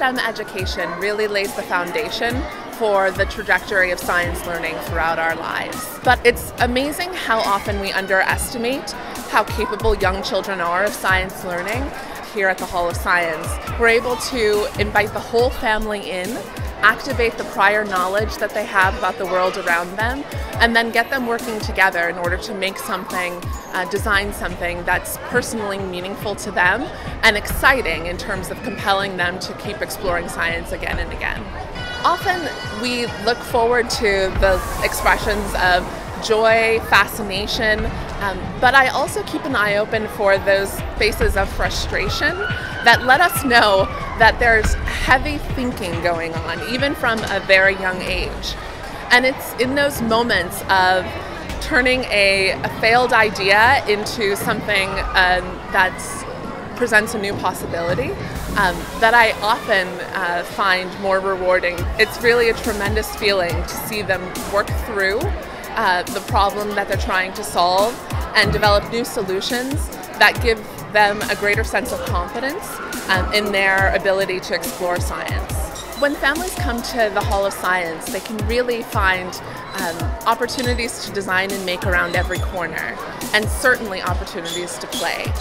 STEM education really lays the foundation for the trajectory of science learning throughout our lives. But it's amazing how often we underestimate how capable young children are of science learning. Here at the Hall of Science, we're able to invite the whole family in activate the prior knowledge that they have about the world around them, and then get them working together in order to make something, uh, design something that's personally meaningful to them and exciting in terms of compelling them to keep exploring science again and again. Often we look forward to the expressions of joy, fascination, um, but I also keep an eye open for those faces of frustration that let us know that there's heavy thinking going on, even from a very young age. And it's in those moments of turning a, a failed idea into something um, that presents a new possibility um, that I often uh, find more rewarding. It's really a tremendous feeling to see them work through uh, the problem that they're trying to solve and develop new solutions that give them a greater sense of confidence um, in their ability to explore science. When families come to the Hall of Science, they can really find um, opportunities to design and make around every corner, and certainly opportunities to play.